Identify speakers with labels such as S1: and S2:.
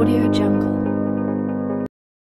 S1: Audio Jungle.